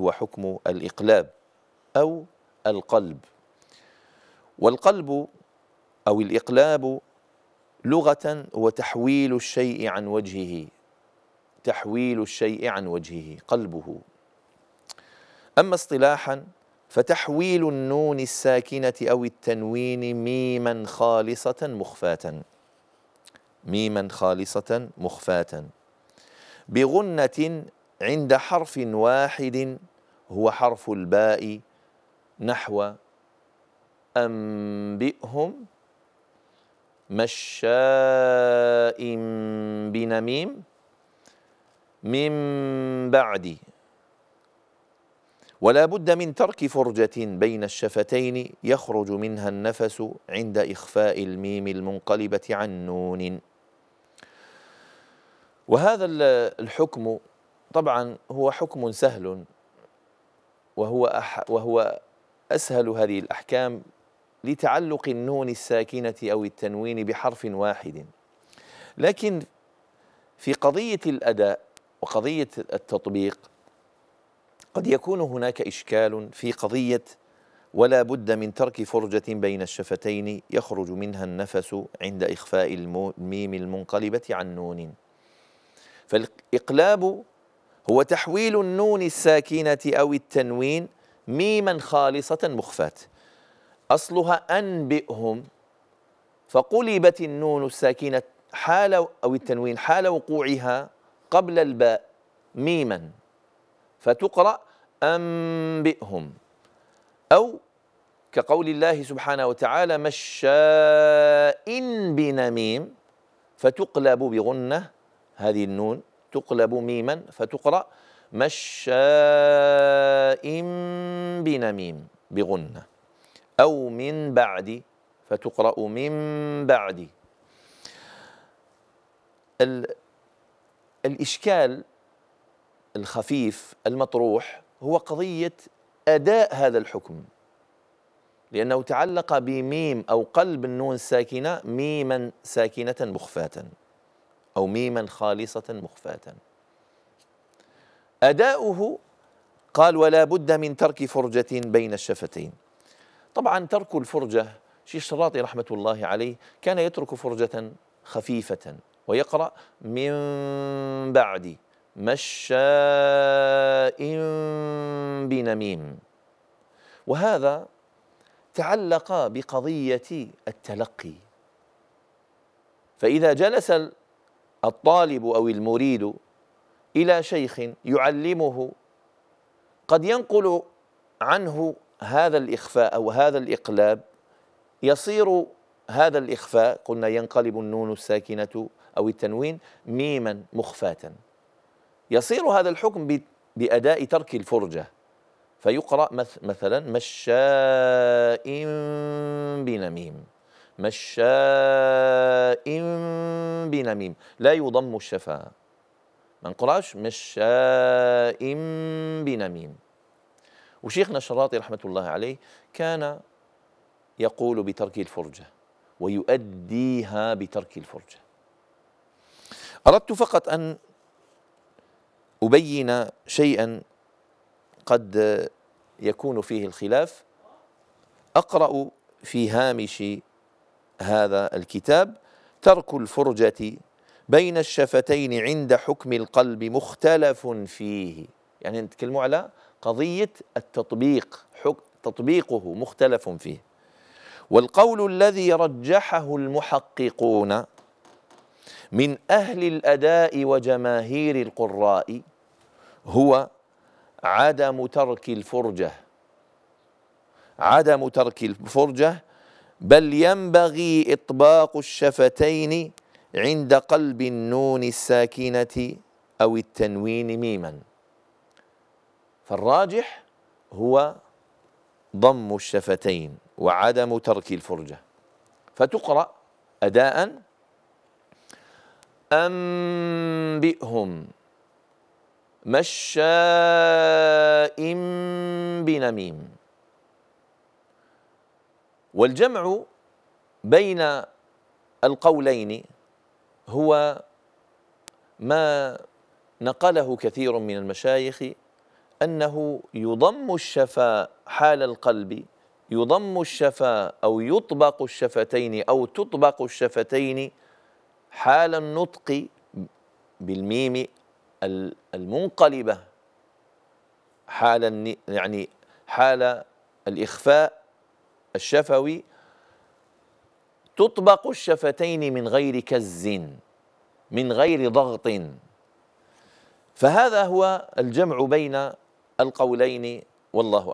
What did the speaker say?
هو حكم الإقلاب أو القلب. والقلب أو الإقلاب لغة هو تحويل الشيء عن وجهه تحويل الشيء عن وجهه قلبه. أما اصطلاحا فتحويل النون الساكنة أو التنوين ميما خالصة مخفاة. ميما خالصة مخفاة. بغنة عند حرف واحد هو حرف الباء نحو أنبئهم مشاء بنميم من بعد. ولا بد من ترك فرجة بين الشفتين يخرج منها النفس عند إخفاء الميم المنقلبة عن نون. وهذا الحكم طبعا هو حكم سهل. وهو أح وهو أسهل هذه الأحكام لتعلق النون الساكنة أو التنوين بحرف واحد. لكن في قضية الأداء وقضية التطبيق قد يكون هناك إشكال في قضية ولا بد من ترك فرجة بين الشفتين يخرج منها النفس عند إخفاء الميم المنقلبة عن نون. فالإقلاب هو تحويل النون الساكنة أو التنوين ميما خالصة مخفاة. أصلها أنبئهم فقلبت النون الساكنة حال أو التنوين حال وقوعها قبل الباء ميما فتقرأ أنبئهم. أو كقول الله سبحانه وتعالى مشاء بنميم فتقلب بغنة هذه النون تقلب ميما فتقرأ مشاء بنميم بغنة. أو من بعد فتقرأ من بعد. الإشكال الخفيف المطروح هو قضية أداء هذا الحكم. لأنه تعلق بميم أو قلب النون الساكنة ميما ساكنة مخفاة. أو ميما خالصة مخفاة. أداؤه قال ولا بد من ترك فرجة بين الشفتين. طبعا ترك الفرجة شيخ شراطي رحمة الله عليه كان يترك فرجة خفيفة ويقرأ من بعد مشاء بنميم. وهذا تعلق بقضية التلقي. فإذا جلس الطالب أو المريد إلى شيخ يعلمه قد ينقل عنه هذا الإخفاء أو هذا الإقلاب يصير هذا الإخفاء قلنا ينقلب النون الساكنة أو التنوين ميما مخفاة. يصير هذا الحكم بأداء ترك الفرجة. فيقرأ مثلا مشاء بنميم. مشاء بنميم. لا يضم الشفاء. ما نقراش مشاء بنميم. وشيخنا الشراطي رحمة الله عليه كان يقول بترك الفرجة ويؤديها بترك الفرجة. أردت فقط أن أبين شيئا قد يكون فيه الخلاف. أقرأ في هامش هذا الكتاب ترك الفرجة بين الشفتين عند حكم القلب مختلف فيه. يعني نتكلم على قضية التطبيق تطبيقه مختلف فيه. والقول الذي رجحه المحققون من أهل الأداء وجماهير القراء هو عدم ترك الفرجة. عدم ترك الفرجة بل ينبغي إطباق الشفتين عند قلب النون الساكنة أو التنوين ميما. فالراجح هو ضم الشفتين وعدم ترك الفرجة. فتقرأ أداء. أنبئهم مشاء بنميم. والجمع بين القولين هو ما نقله كثير من المشايخ أنه يضم الشفاء حال القلب يضم الشفاء أو يطبق الشفتين أو تطبق الشفتين حال النطق بالميم المنقلبة حال يعني حال الإخفاء الشفوي تطبق الشفتين من غير كز من غير ضغط. فهذا هو الجمع بين القولين والله